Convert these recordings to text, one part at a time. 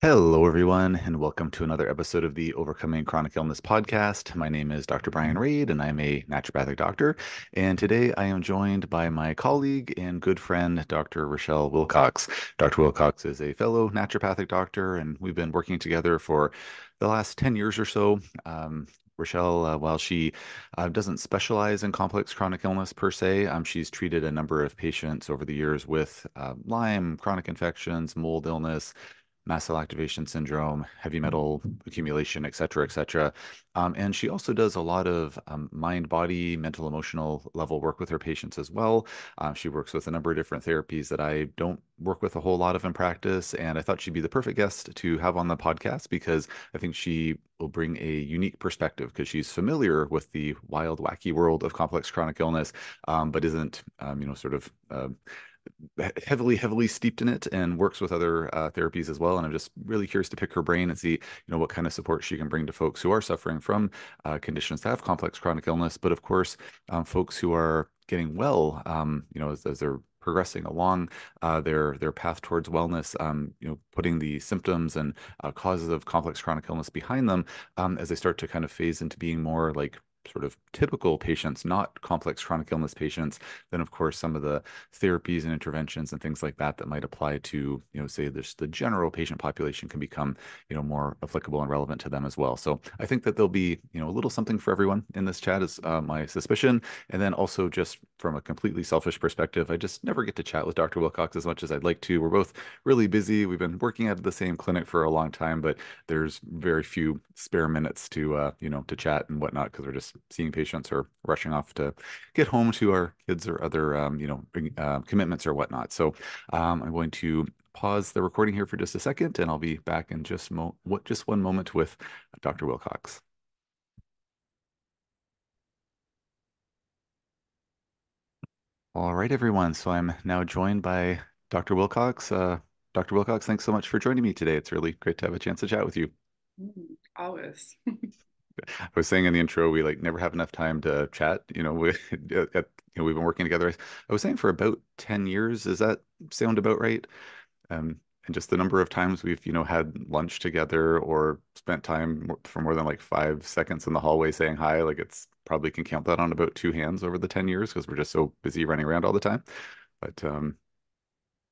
Hello, everyone, and welcome to another episode of the Overcoming Chronic Illness podcast. My name is Dr. Bryan Rade, and I'm a naturopathic doctor. And today I am joined by my colleague and good friend, Dr. Rochelle Wilcox. Dr. Wilcox is a fellow naturopathic doctor, and we've been working together for the last 10 years or so. Um, Rochelle, uh, while she uh, doesn't specialize in complex chronic illness per se, um, she's treated a number of patients over the years with uh, Lyme, chronic infections, mold illness, mast cell activation syndrome, heavy metal accumulation, et cetera, et cetera. Um, and she also does a lot of um, mind, body, mental, emotional level work with her patients as well. Um, she works with a number of different therapies that I don't work with a whole lot of in practice. And I thought she'd be the perfect guest to have on the podcast because I think she will bring a unique perspective because she's familiar with the wild, wacky world of complex chronic illness, um, but isn't, um, you know, sort of uh, heavily heavily steeped in it and works with other uh, therapies as well and i'm just really curious to pick her brain and see you know what kind of support she can bring to folks who are suffering from uh, conditions that have complex chronic illness but of course um, folks who are getting well um, you know as, as they're progressing along uh, their their path towards wellness, um, you know, putting the symptoms and uh, causes of complex chronic illness behind them um, as they start to kind of phase into being more like sort of typical patients, not complex chronic illness patients, then of course some of the therapies and interventions and things like that that might apply to, you know, say this the general patient population can become, you know, more applicable and relevant to them as well. So I think that there'll be, you know, a little something for everyone in this chat is uh, my suspicion. And then also just from a completely selfish perspective, I just never get to chat with Dr. Wilcox as much as I'd like to. We're both really busy. We've been working at the same clinic for a long time, but there's very few spare minutes to, uh, you know, to chat and whatnot because we're just seeing patients or rushing off to get home to our kids or other, um, you know, uh, commitments or whatnot. So um, I'm going to pause the recording here for just a second, and I'll be back in just mo what just one moment with Dr. Wilcox. All right, everyone. So I'm now joined by Dr. Wilcox. Uh, Dr. Wilcox, thanks so much for joining me today. It's really great to have a chance to chat with you. Mm, always. I was saying in the intro, we like never have enough time to chat. You know, we, at, you know, we've been working together. I was saying for about 10 years. Does that sound about right? Um, and just the number of times we've, you know, had lunch together or spent time for more than like five seconds in the hallway saying hi, like it's probably can count that on about two hands over the 10 years because we're just so busy running around all the time. But um,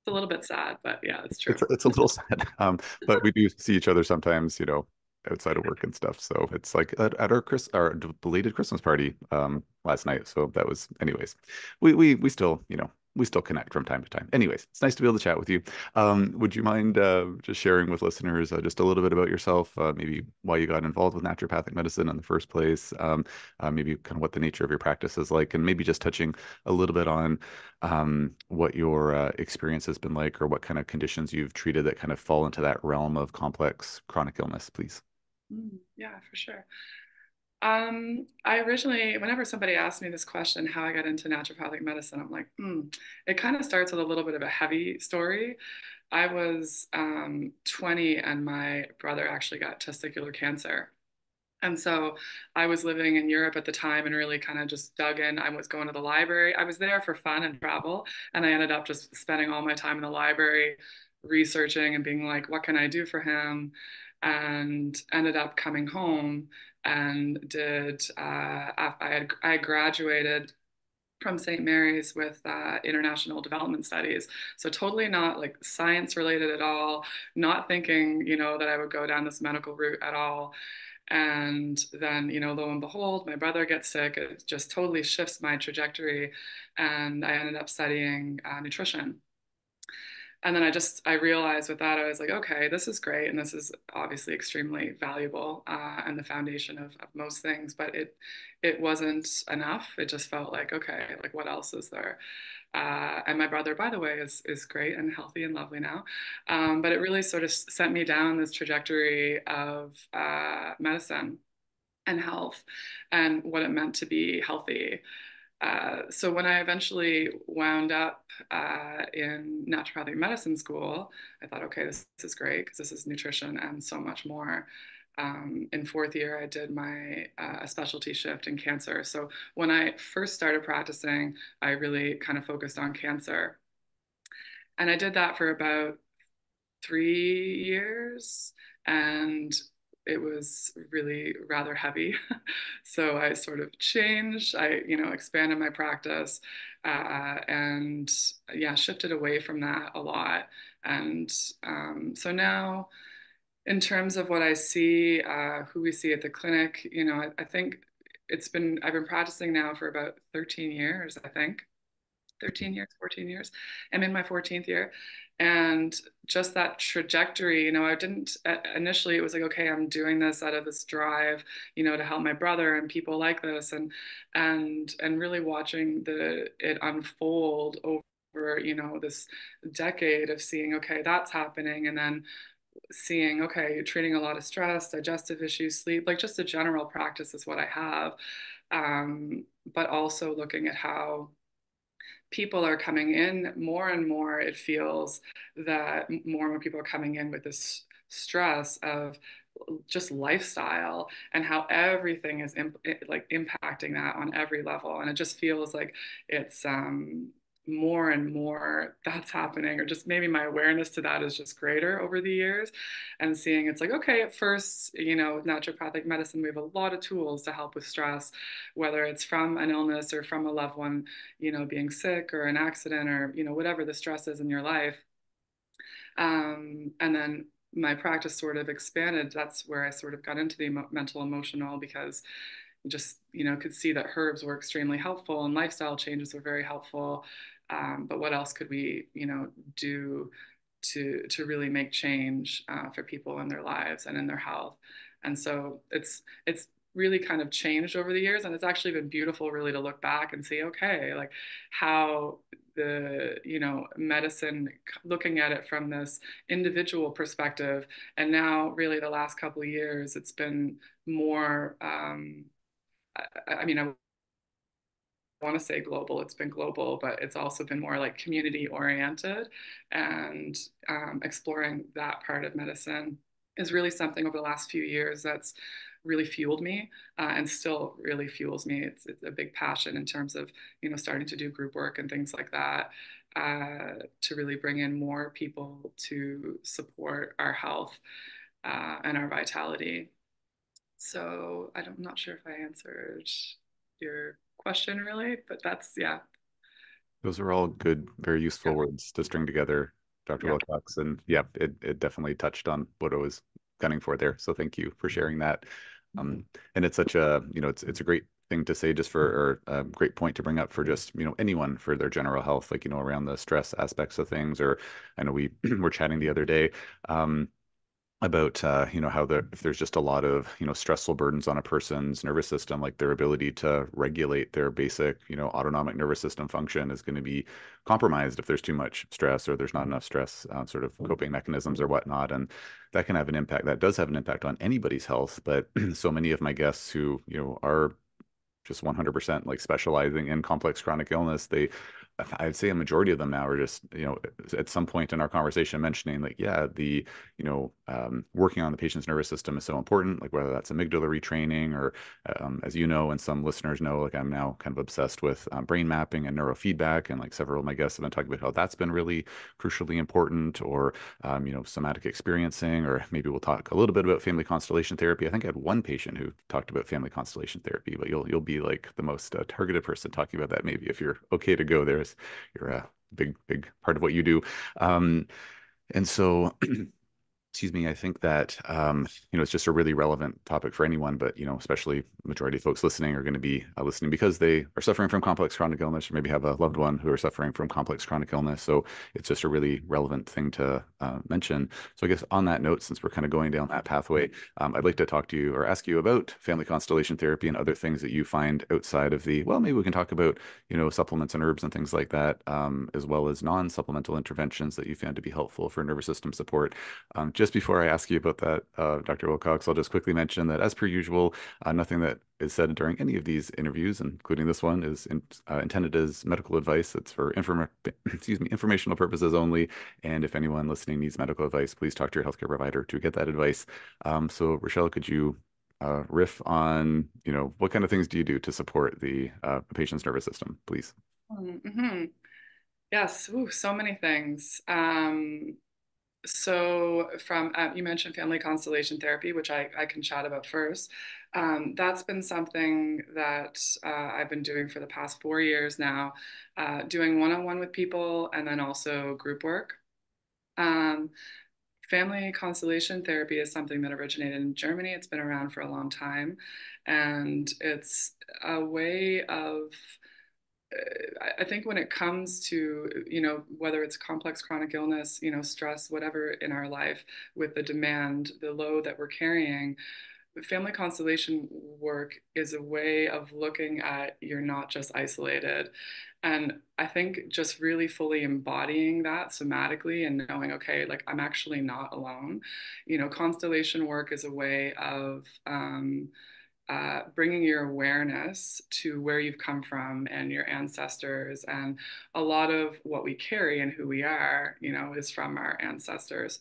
it's a little bit sad, but yeah, it's true. It's, it's a little sad. Um, but we do see each other sometimes, you know, outside of work and stuff. So it's like at, at our Chris our belated Christmas party um last night. So that was anyways. We we we still, you know, we still connect from time to time. Anyways, it's nice to be able to chat with you. Um, would you mind uh, just sharing with listeners uh, just a little bit about yourself, uh, maybe why you got involved with naturopathic medicine in the first place, um, uh, maybe kind of what the nature of your practice is like, and maybe just touching a little bit on um, what your uh, experience has been like or what kind of conditions you've treated that kind of fall into that realm of complex chronic illness, please. Mm, yeah, for sure. Um, I originally, whenever somebody asked me this question, how I got into naturopathic medicine, I'm like, mm. it kind of starts with a little bit of a heavy story. I was um, 20 and my brother actually got testicular cancer. And so I was living in Europe at the time and really kind of just dug in. I was going to the library. I was there for fun and travel. And I ended up just spending all my time in the library researching and being like, what can I do for him? And ended up coming home and did uh, I had I graduated from St. Mary's with uh, international development studies. So totally not like science related at all, not thinking, you know, that I would go down this medical route at all. And then, you know, lo and behold, my brother gets sick. It just totally shifts my trajectory. And I ended up studying uh, nutrition and then I just I realized with that I was like, okay, this is great, and this is obviously extremely valuable uh, and the foundation of, of most things. But it it wasn't enough. It just felt like, okay, like what else is there? Uh, and my brother, by the way, is is great and healthy and lovely now. Um, but it really sort of sent me down this trajectory of uh, medicine and health and what it meant to be healthy. Uh, so when I eventually wound up uh, in naturopathic medicine school, I thought, okay, this, this is great because this is nutrition and so much more. Um, in fourth year, I did my uh, specialty shift in cancer. So when I first started practicing, I really kind of focused on cancer. And I did that for about three years and it was really rather heavy. so I sort of changed, I, you know, expanded my practice uh, and yeah, shifted away from that a lot. And um, so now, in terms of what I see, uh, who we see at the clinic, you know, I, I think it's been, I've been practicing now for about 13 years, I think. 13 years, 14 years. I'm in my 14th year and just that trajectory you know i didn't initially it was like okay i'm doing this out of this drive you know to help my brother and people like this. And and and really watching the it unfold over you know this decade of seeing okay that's happening. And then seeing okay you're treating a lot of stress digestive issues sleep like just a general practice is what i have. Um, but also looking at how people are coming in more and more it feels that more and more people are coming in with this stress of just lifestyle and how everything is imp- like impacting that on every level. And it just feels like it's um more and more that's happening or just maybe my awareness to that is just greater over the years and seeing it's like okay at first you know with naturopathic medicine we have a lot of tools to help with stress whether it's from an illness or from a loved one you know being sick or an accident or you know whatever the stress is in your life. Um, and then my practice sort of expanded. That's where i sort of got into the mental emotional because just you know could see that herbs were extremely helpful and lifestyle changes were very helpful um, but what else could we, you know, do to to really make change uh, for people in their lives and in their health? And so it's it's really kind of changed over the years and it's actually been beautiful really to look back and see okay like how the you know medicine looking at it from this individual perspective and now really the last couple of years it's been more um, I, I, mean I want to say global, it's been global, but it's also been more like community oriented and um, exploring that part of medicine is really something over the last few years that's really fueled me uh, and still really fuels me. It's, it's, a big passion in terms of, you know, starting to do group work and things like that uh, to really bring in more people to support our health uh, and our vitality. So I'm not sure if I answered your question really, but that's yeah. Those are all good, very useful yeah. words to string together, Dr. Yeah. Wilcox. And yeah, it, it definitely touched on what I was gunning for there. So thank you for sharing that. Um, and it's such a, you know, it's it's a great thing to say just for or a great point to bring up for just you know anyone for their general health like you know around the stress aspects of things or i know we were chatting the other day um about uh, you know how the if there's just a lot of you know stressful burdens on a person's nervous system like their ability to regulate their basic you know autonomic nervous system function is going to be compromised if there's too much stress or there's not enough stress uh, sort of mm-hmm. coping mechanisms or whatnot and that can have an impact that does have an impact on anybody's health but so many of my guests who you know are just 100% like specializing in complex chronic illness they I'd say a majority of them now are just, you know, at some point in our conversation mentioning like, yeah, the, you know, um, working on the patient's nervous system is so important, like whether that's amygdala retraining or, um, as you know, and some listeners know, like I'm now kind of obsessed with um, brain mapping and neurofeedback. And like several of my guests have been talking about how that's been really crucially important or, um, you know, somatic experiencing, or maybe we'll talk a little bit about family constellation therapy. I think I had one patient who talked about family constellation therapy, but you'll, you'll be like the most uh, targeted person talking about that maybe if you're okay to go there you're a big big part of what you do. Um, and so excuse me, I think that um, you know it's just a really relevant topic for anyone, but you know, especially majority of folks listening are going to be uh, listening because they are suffering from complex chronic illness, or maybe have a loved one who are suffering from complex chronic illness. So it's just a really relevant thing to uh, mention. So I guess on that note, since we're kind of going down that pathway, um, I'd like to talk to you or ask you about family constellation therapy and other things that you find outside of the. Well, maybe we can talk about you know supplements and herbs and things like that, um, as well as non-supplemental interventions that you found to be helpful for nervous system support. Um, just just before I ask you about that, uh, Dr. Wilcox, I'll just quickly mention that, as per usual, uh, nothing that is said during any of these interviews, including this one, is in, uh, intended as medical advice. It's for excuse me informational purposes only. And if anyone listening needs medical advice, please talk to your healthcare provider to get that advice. Um, so, Rochelle, could you uh, riff on you know what kind of things do you do to support the, uh, patient's nervous system, please? Mm-hmm. Yes, Ooh, so many things. Um, so from uh, you mentioned family constellation therapy which i, I can chat about first. Um, that's been something that uh, i've been doing for the past four years now uh, doing one-on-one with people and then also group work. Um, family constellation therapy is something that originated in germany. It's been around for a long time and it's a way of I think when it comes to, you know, whether it's complex chronic illness, you know, stress, whatever in our life with the demand, the load that we're carrying, family constellation work is a way of looking at you're not just isolated. And I think just really fully embodying that somatically and knowing, okay, like I'm actually not alone. You know, constellation work is a way of, um, uh, bringing your awareness to where you've come from and your ancestors and a lot of what we carry and who we are you know is from our ancestors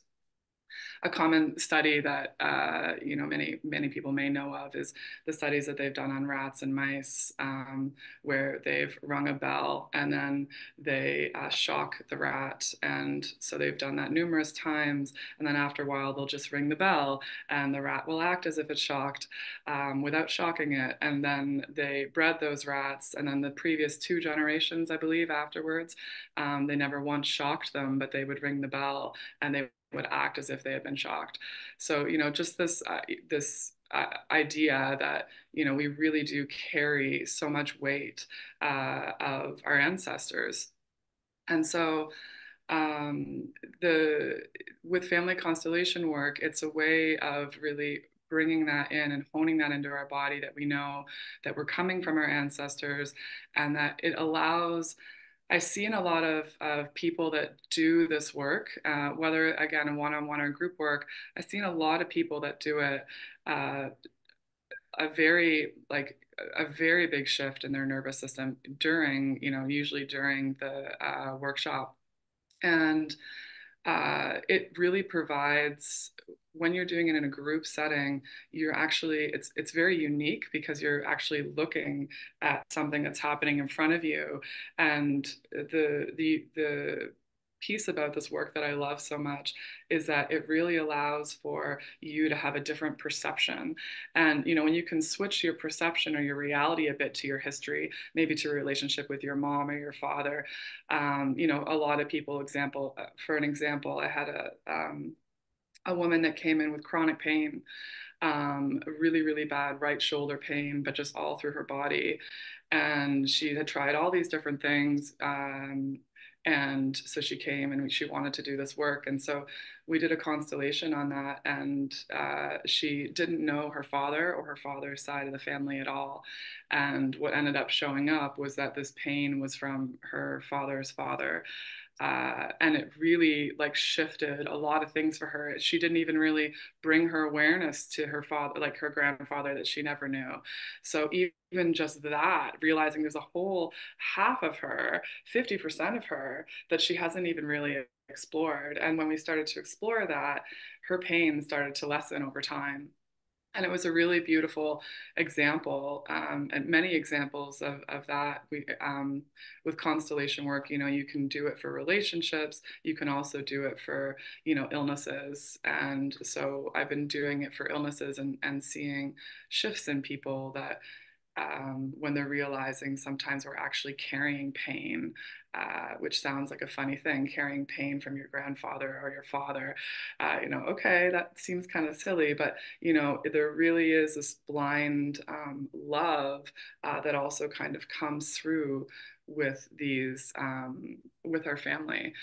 a common study that uh, you know many many people may know of is the studies that they've done on rats and mice, um, where they've rung a bell and then they uh, shock the rat, and so they've done that numerous times, and then after a while they'll just ring the bell, and the rat will act as if it's shocked um, without shocking it, and then they bred those rats, and then the previous two generations, I believe, afterwards, um, they never once shocked them, but they would ring the bell and they would act as if they had been shocked. So, you know, just this, uh, this uh, idea that, you know, we really do carry so much weight uh, of our ancestors. And so, um, the with family constellation work, it's a way of really bringing that in and honing that into our body that we know that we're coming from our ancestors and that it allows I see in a lot of, of people that do this work, uh, whether again in one-on-one or group work, I've seen a lot of people that do it uh, a very like a very big shift in their nervous system during, you know, usually during the uh, workshop, and uh, it really provides when you're doing it in a group setting you're actually it's it's very unique because you're actually looking at something that's happening in front of you and the the the piece about this work that I love so much is that it really allows for you to have a different perception. And, you know, when you can switch your perception or your reality a bit to your history, maybe to a relationship with your mom or your father, um, you know, a lot of people, example, uh, for an example, I had a, um, a woman that came in with chronic pain um, really, really bad right shoulder pain, but just all through her body. And she had tried all these different things. Um, and so she came and she wanted to do this work and so we did a constellation on that and uh, she didn't know her father or her father's side of the family at all and what ended up showing up was that this pain was from her father's father uh, and it really like shifted a lot of things for her. She didn't even really bring her awareness to her father, like her grandfather that she never knew. So even just that, realizing there's a whole half of her, 50% of her, that she hasn't even really explored. And when we started to explore that, her pain started to lessen over time and it was a really beautiful example um, and many examples of, of that. We um, with constellation work you know you can do it for relationships. You can also do it for you know illnesses. And so i've been doing it for illnesses and, and seeing shifts in people that um, when they're realizing sometimes we're actually carrying pain, uh, which sounds like a funny thing, carrying pain from your grandfather or your father. Uh, you know, okay, that seems kind of silly, but you know, there really is this blind um, love uh, that also kind of comes through with these um, with our family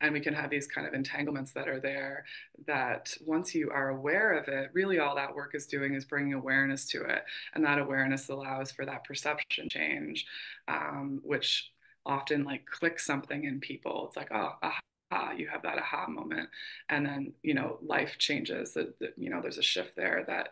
and we can have these kind of entanglements that are there that once you are aware of it really all that work is doing is bringing awareness to it. And that awareness allows for that perception change um, which often like clicks something in people. It's like oh aha you have that aha moment. And then you know life changes. That you know there's a shift there that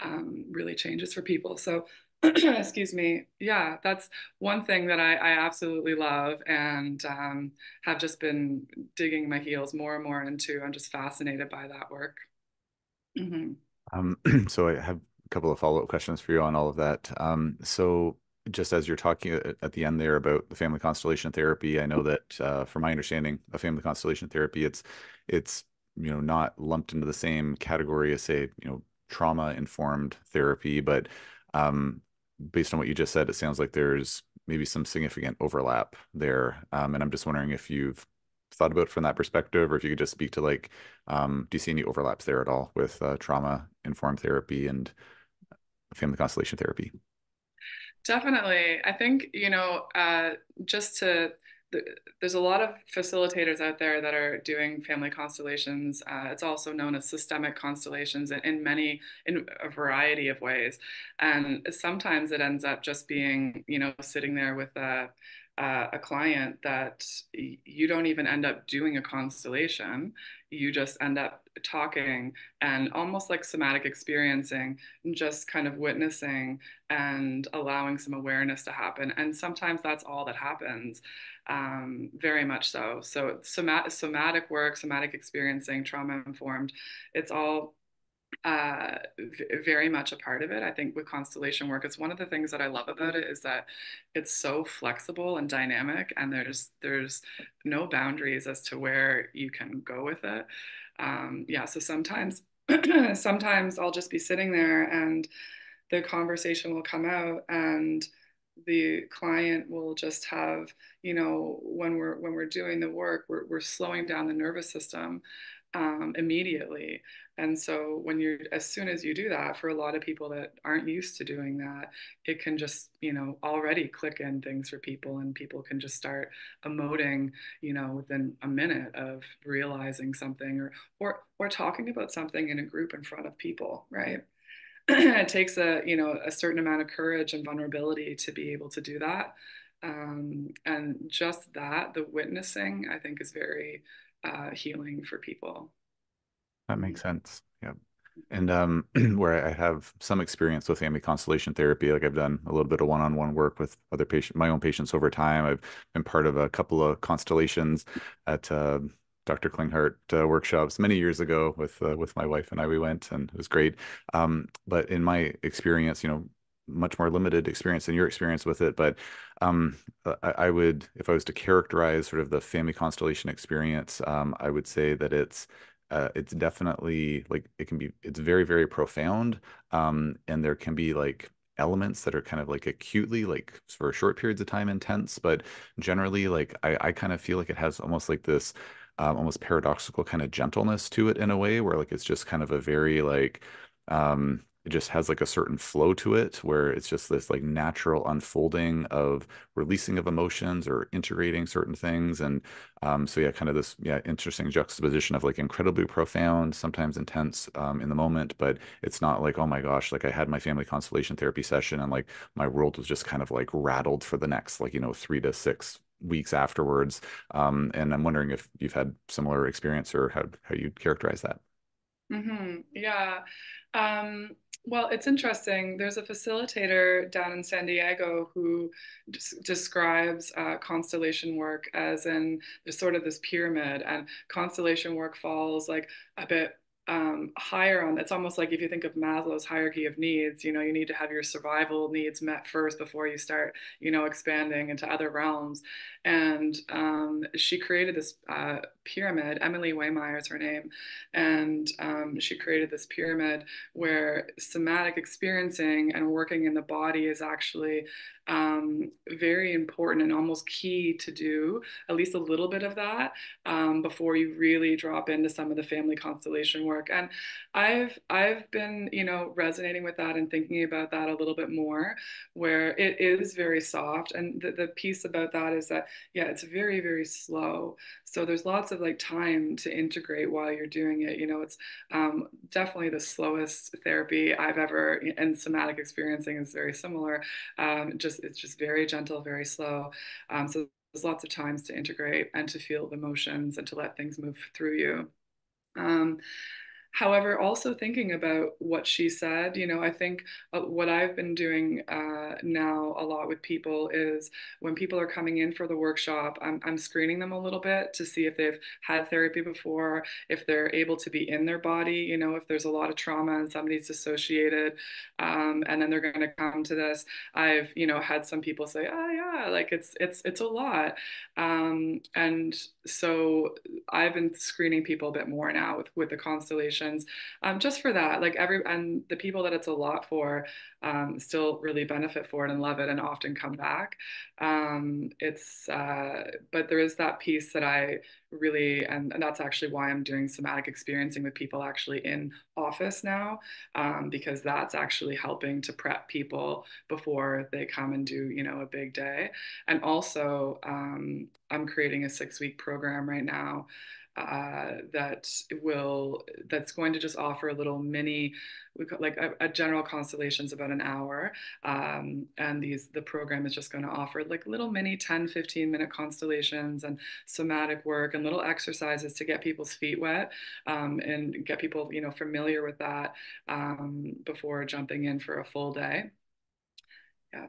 um, really changes for people. So excuse me. Yeah that's one thing that i, I absolutely love and um, have just been digging my heels more and more into. I'm just fascinated by that work. Mm-hmm. um, so i have a couple of follow-up questions for you on all of that. Um, so just as you're talking at the end there about the family constellation therapy i know that uh, from my understanding of family constellation therapy it's it's you know not lumped into the same category as say you know trauma informed therapy but um, based on what you just said it sounds like there's maybe some significant overlap there um, and i'm just wondering if you've thought about from that perspective or if you could just speak to like um, do you see any overlaps there at all with uh, trauma informed therapy and family constellation therapy? Definitely. I think you know uh, just to there's a lot of facilitators out there that are doing family constellations. Uh, it's also known as systemic constellations in, in, many, in a variety of ways. And sometimes it ends up just being, you know, sitting there with a, uh, a client that you don't even end up doing a constellation. You just end up talking and almost like somatic experiencing, and just kind of witnessing and allowing some awareness to happen. And sometimes that's all that happens, um, very much so. So, somat- somatic work, somatic experiencing, trauma informed, it's all uh, very much a part of it. I think with constellation work, it's one of the things that I love about it is that it's so flexible and dynamic, and there's there's no boundaries as to where you can go with it. Um, yeah, so sometimes sometimes I'll just be sitting there and the conversation will come out and the client will just have you know when we're when we're doing the work we're, we're slowing down the nervous system um, immediately. And so when you're as soon as you do that, for a lot of people that aren't used to doing that, it can just, you know, already click in things for people and people can just start emoting, you know, within a minute of realizing something or or or talking about something in a group in front of people, right? it takes a, you know, a certain amount of courage and vulnerability to be able to do that. Um, and just that, the witnessing, I think is very uh, healing for people. That makes sense. Yeah. And um, where I have some experience with family constellation therapy, like I've done a little bit of one-on-one work with other patient, my own patients over time. I've been part of a couple of constellations at uh, Dr. Klinghardt uh, workshops many years ago with uh, with my wife and I. We went and it was great. Um, but in my experience, you know, much more limited experience than your experience with it, but um, I, I, would, if I was to characterize sort of the family constellation experience, um, I would say that it's uh, it's definitely like it can be it's very very profound, um, and there can be like elements that are kind of like acutely like for short periods of time intense, but generally like I, I kind of feel like it has almost like this um, almost paradoxical kind of gentleness to it in a way where like it's just kind of a very like um it just has like a certain flow to it where it's just this like natural unfolding of releasing of emotions or integrating certain things and um, so yeah kind of this yeah interesting juxtaposition of like incredibly profound sometimes intense um, in the moment but it's not like oh my gosh like i had my family constellation therapy session and like my world was just kind of like rattled for the next like you know three to six weeks afterwards um, and i'm wondering if you've had similar experience or how, how you'd characterize that mm-hmm. yeah um, well, it's interesting. There's a facilitator down in San Diego who des- describes uh, constellation work as in sort of this pyramid, and constellation work falls like a bit um, higher on it's almost like if you think of maslow's hierarchy of needs you know you need to have your survival needs met first before you start you know expanding into other realms and um, she created this uh, pyramid emily waymeyer is her name and um, she created this pyramid where somatic experiencing and working in the body is actually um, very important and almost key to do at least a little bit of that um, before you really drop into some of the family constellation work. And I've I've been you know resonating with that and thinking about that a little bit more, where it is very soft. And the, the piece about that is that yeah, it's very very slow. So there's lots of like time to integrate while you're doing it. You know, it's um, definitely the slowest therapy I've ever and somatic experiencing is very similar. Um, just just it's just very gentle, very slow. Um, so there's lots of times to integrate and to feel the emotions and to let things move through you. Um, However, also thinking about what she said, you know, I think uh, what I've been doing uh, now a lot with people is when people are coming in for the workshop, I'm, I'm screening them a little bit to see if they've had therapy before, if they're able to be in their body, you know, if there's a lot of trauma and somebody's dissociated, um, and then they're going to come to this. I've, you know, had some people say, oh yeah, like it's it's it's a lot, um, and so I've been screening people a bit more now with with the constellation um, just for that like every and the people that it's a lot for um, still really benefit for it and love it and often come back. Um, it's uh, but there is that piece that i really and, and, that's actually why i'm doing somatic experiencing with people actually in office now um, because that's actually helping to prep people before they come and do you know a big day. And also um, i'm creating a six week program right now uh, that will that's going to just offer a little mini like a, a general constellations about an hour. Um, and these the program is just going to offer like little mini 10 15 minute constellations and somatic work and little exercises to get people's feet wet um, and get people you know familiar with that um, before jumping in for a full day. Yeah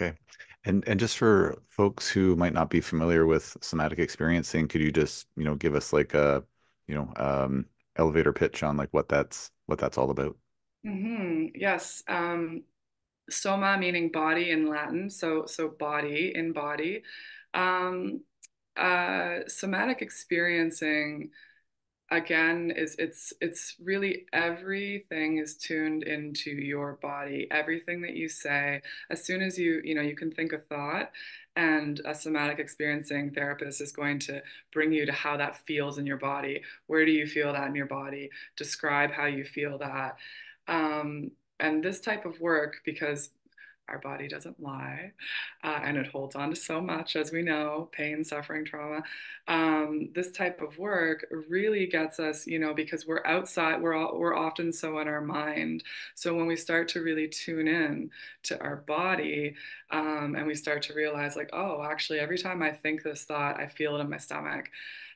Okay. And and just for folks who might not be familiar with somatic experiencing, could you just, you know, give us like a, you know, um, elevator pitch on like what that's what that's all about? Mm-hmm. Yes. Um, soma meaning body in Latin, so so body in body. Um, uh, somatic experiencing again is it's it's really everything is tuned into your body everything that you say. As soon as you you know you can think a thought and a somatic experiencing therapist is going to bring you to how that feels in your body. Where do you feel that in your body? Describe how you feel that. Um, and this type of work because our body doesn't lie uh, and it holds on to so much as we know pain suffering trauma. Um, this type of work really gets us you know because we're outside we're all, we're often so in our mind. So when we start to really tune in to our body um, and we start to realize like oh actually every time i think this thought i feel it in my stomach.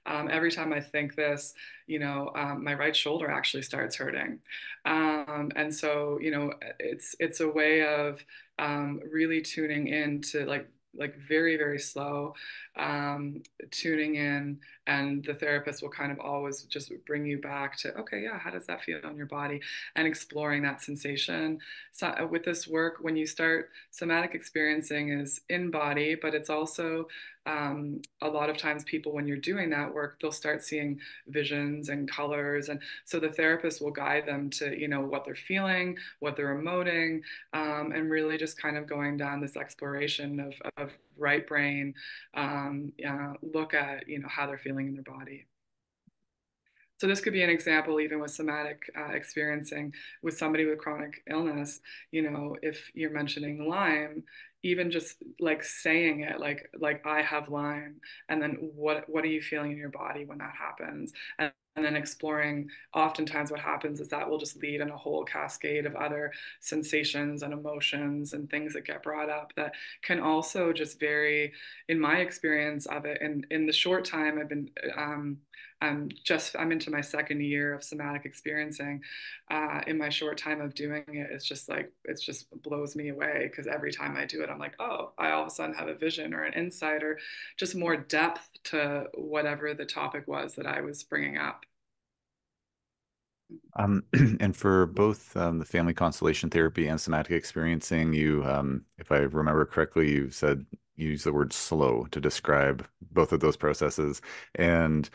Um, every time I think this, you know, um, my right shoulder actually starts hurting. Um, and so, you know, it's it's a way of um, really tuning in to like like very very slow um, tuning in and the therapist will kind of always just bring you back to okay yeah how does that feel on your body? and exploring that sensation. So uh, with this work when you start somatic experiencing is in body but it's also um, a lot of times people when you're doing that work they'll start seeing visions and colors and so the therapist will guide them to you know what they're feeling what they're emoting um, and really just kind of going down this exploration of, of right brain um, uh, look at you know how they're feeling in their body. So this could be an example even with somatic uh, experiencing with somebody with chronic illness you know if you're mentioning lyme even just like saying it like like i have lyme and then what what are you feeling in your body when that happens? And, and then exploring oftentimes what happens is that will just lead in a whole cascade of other sensations and emotions and things that get brought up that can also just vary in my experience of it and in the short time i've been um, I'm just I'm into my second year of somatic experiencing. Uh, in my short time of doing it, it's just like it's just blows me away because every time I do it, I'm like, oh, I all of a sudden have a vision or an insight or just more depth to whatever the topic was that I was bringing up. Um, and for both um, the family constellation therapy and somatic experiencing, you, um, if I remember correctly, you said you use the word slow to describe both of those processes. And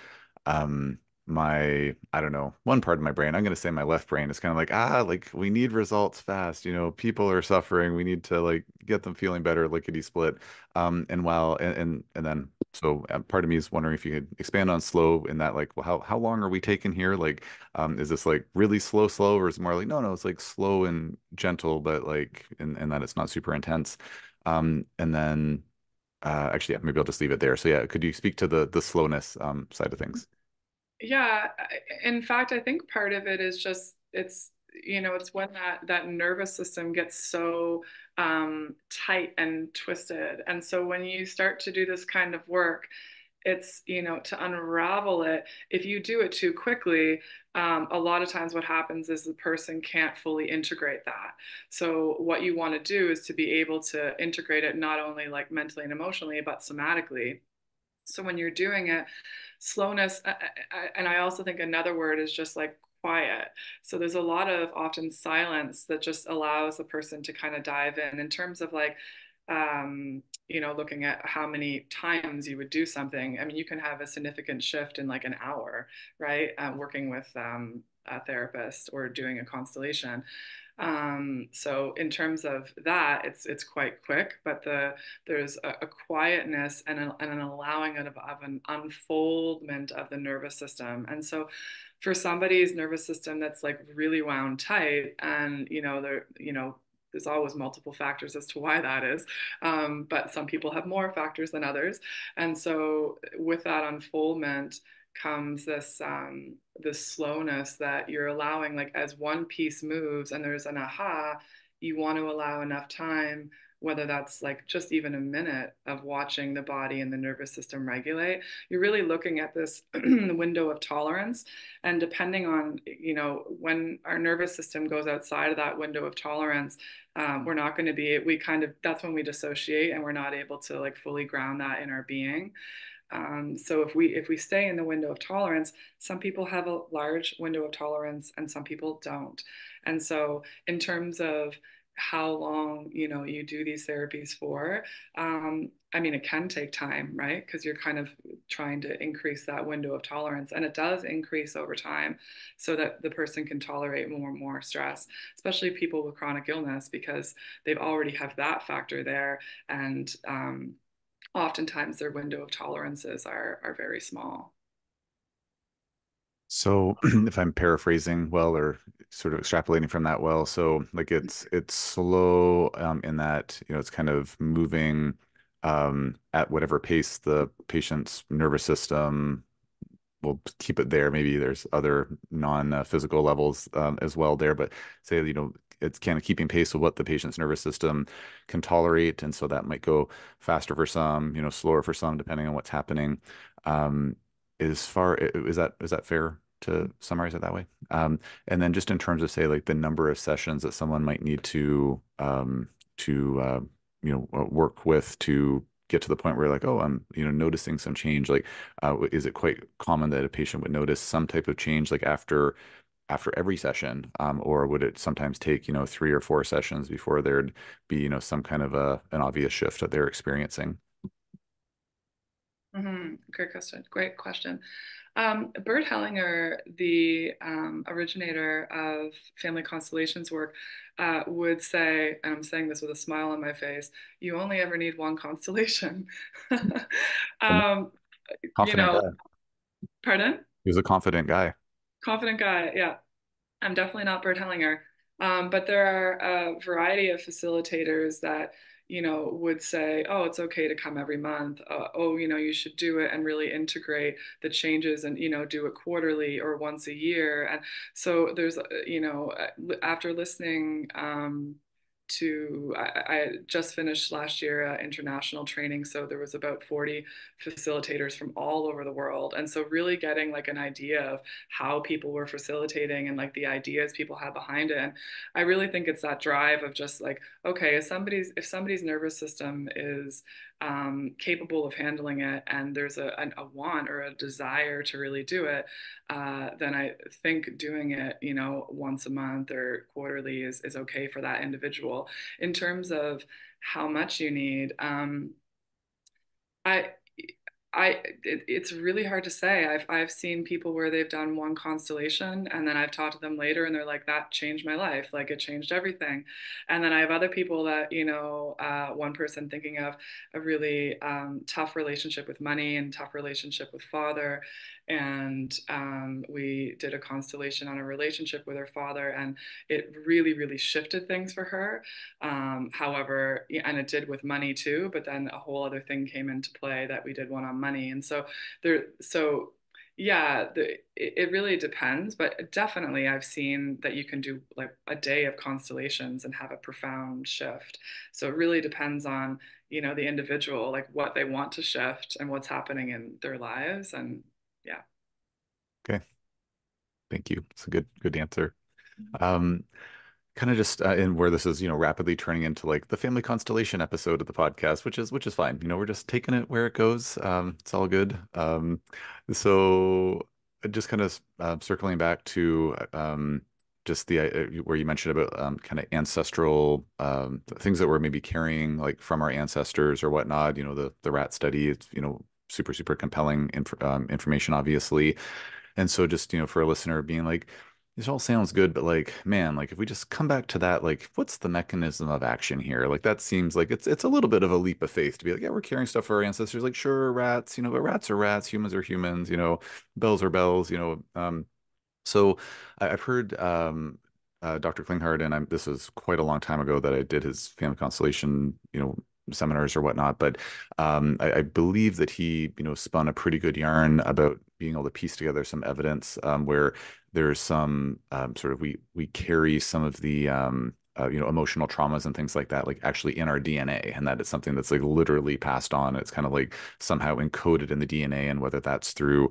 um my i don't know one part of my brain i'm going to say my left brain is kind of like ah like we need results fast you know people are suffering we need to like get them feeling better lickety split. Um and while and and, and then so uh, part of me is wondering if you could expand on slow in that like well how, how long are we taking here? Like um is this like really slow slow or is it more like no no it's like slow and gentle but like and, and that it's not super intense. Um and then uh, actually, yeah, maybe I'll just leave it there. So yeah, could you speak to the the slowness um, side of things? Yeah, in fact, I think part of it is just it's you know it's when that that nervous system gets so um, tight and twisted, and so when you start to do this kind of work, it's you know to unravel it if you do it too quickly um, a lot of times what happens is the person can't fully integrate that. So what you want to do is to be able to integrate it not only like mentally and emotionally but somatically. So when you're doing it slowness and i also think another word is just like quiet. So there's a lot of often silence that just allows the person to kind of dive in in terms of like um, you know, looking at how many times you would do something. I mean, you can have a significant shift in like an hour, right? Uh, working with um, a therapist or doing a constellation. Um, so in terms of that, it's it's quite quick, but the there's a, a quietness and, a, and, an allowing of, of an unfoldment of the nervous system. And so for somebody's nervous system that's like really wound tight and you know they're you know there's always multiple factors as to why that is. Um, but some people have more factors than others. And so with that unfoldment comes this um, this slowness that you're allowing, like as one piece moves and there's an aha, you want to allow enough time whether that's like just even a minute of watching the body and the nervous system regulate you're really looking at this window of tolerance. And depending on you know when our nervous system goes outside of that window of tolerance um, we're not going to be we kind of that's when we dissociate and we're not able to like fully ground that in our being. Um, so if we if we stay in the window of tolerance some people have a large window of tolerance and some people don't. And so in terms of how long you know you do these therapies for um, i mean it can take time right? Because you're kind of trying to increase that window of tolerance and it does increase over time so that the person can tolerate more and more stress especially people with chronic illness because they've already have that factor there and um, oftentimes their window of tolerances are are very small so if I'm paraphrasing well or sort of extrapolating from that well, so like it's it's slow um, in that you know it's kind of moving um, at whatever pace the patient's nervous system will keep it there. Maybe there's other non-physical uh, levels um, as well there, but say you know it's kind of keeping pace with what the patient's nervous system can tolerate, and so that might go faster for some, you know, slower for some, depending on what's happening. Um, as far is that is that fair to summarize it that way. Um, and then just in terms of say like the number of sessions that someone might need to um, to uh, you know uh, work with to get to the point where like oh I'm you know noticing some change like uh, is it quite common that a patient would notice some type of change like after after every session um, or would it sometimes take you know three or four sessions before there'd be you know some kind of a an obvious shift that they're experiencing mm-hmm. great question great question um, Bert Hellinger, the um, originator of family constellations work, uh, would say, and I'm saying this with a smile on my face, you only ever need one constellation. um, you know, guy. pardon? He was a confident guy. Confident guy, yeah. I'm definitely not Bert Hellinger. Um, but there are a variety of facilitators that you know, would say, oh, it's okay to come every month. Uh, oh, you know, you should do it and really integrate the changes and, you know, do it quarterly or once a year. And so there's, uh, you know, uh, after listening, um, to I, I, just finished last year uh, international training so there was about 40 facilitators from all over the world and so really getting like an idea of how people were facilitating and like the ideas people had behind it and i really think it's that drive of just like okay if somebody's if somebody's nervous system is um, capable of handling it and there's a, a, want or a desire to really do it, uh, then I think doing it, you know, once a month or quarterly is, is okay for that individual. In terms of how much you need, um, I, I it, it's really hard to say. I've I've seen people where they've done one constellation and then I've talked to them later and they're like that changed my life, like it changed everything. And then I have other people that you know, uh, one person thinking of a really um, tough relationship with money and tough relationship with father, and um, we did a constellation on a relationship with her father and it really really shifted things for her um, however and it did with money too but then a whole other thing came into play that we did one on money and so there so yeah, the, it, it really depends, but definitely I've seen that you can do like a day of constellations and have a profound shift. So it really depends on, you know, the individual, like what they want to shift and what's happening in their lives. And yeah. Okay. Thank you. It's a good, good answer. Um, kind of just uh, in where this is, you know, rapidly turning into like the family constellation episode of the podcast, which is which is fine. You know, we're just taking it where it goes. Um, it's all good. Um, so just kind of uh, circling back to um, just the uh, where you mentioned about um, kind of ancestral um, things that we're maybe carrying like from our ancestors or whatnot. You know, the the rat study. It's you know super super compelling inf um, information, obviously. And so just you know for a listener being like this all sounds good, but like, man, like if we just come back to that, like, what's the mechanism of action here? Like that seems like it's it's a little bit of a leap of faith to be like, yeah, we're carrying stuff for our ancestors. Like, sure, rats, you know, but rats are rats, humans are humans, you know, bells are bells, you know. Um, so I, have heard um, uh, Dr. Klinghardt, and I'm, this was quite a long time ago that I did his family constellation, you know, seminars or whatnot. But um, I, I, believe that he, you know, spun a pretty good yarn about being able to piece together some evidence um, where there's some um, sort of we we carry some of the um, uh, you know emotional traumas and things like that like actually in our dna and that it's something that's like literally passed on it's kind of like somehow encoded in the dna and whether that's through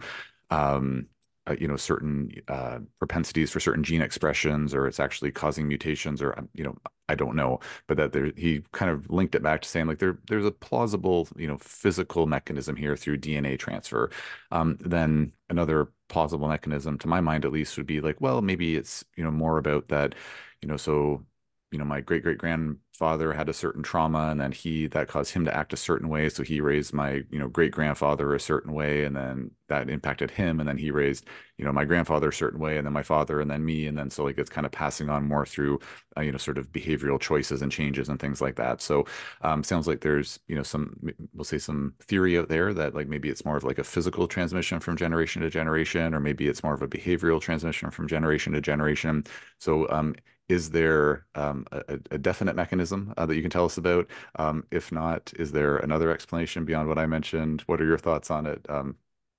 um, uh, you know certain uh, propensities for certain gene expressions or it's actually causing mutations or um, you know I don't know but that there he kind of linked it back to saying like there there's a plausible you know physical mechanism here through DNA transfer. Um, then another plausible mechanism to my mind at least would be like well maybe it's you know more about that you know so you know my great great grandfather had a certain trauma and then he that caused him to act a certain way. So he raised my you know great grandfather a certain way and then that impacted him and then he raised you know my grandfather a certain way and then my father and then me and then so like it's kind of passing on more through uh, you know sort of behavioral choices and changes and things like that. So um, sounds like there's you know some we'll say some theory out there that like maybe it's more of like a physical transmission from generation to generation or maybe it's more of a behavioral transmission from generation to generation. So um, is there um, a, a, definite mechanism uh, that you can tell us about? Um, if not, is there another explanation beyond what I mentioned? What are your thoughts on it? Um,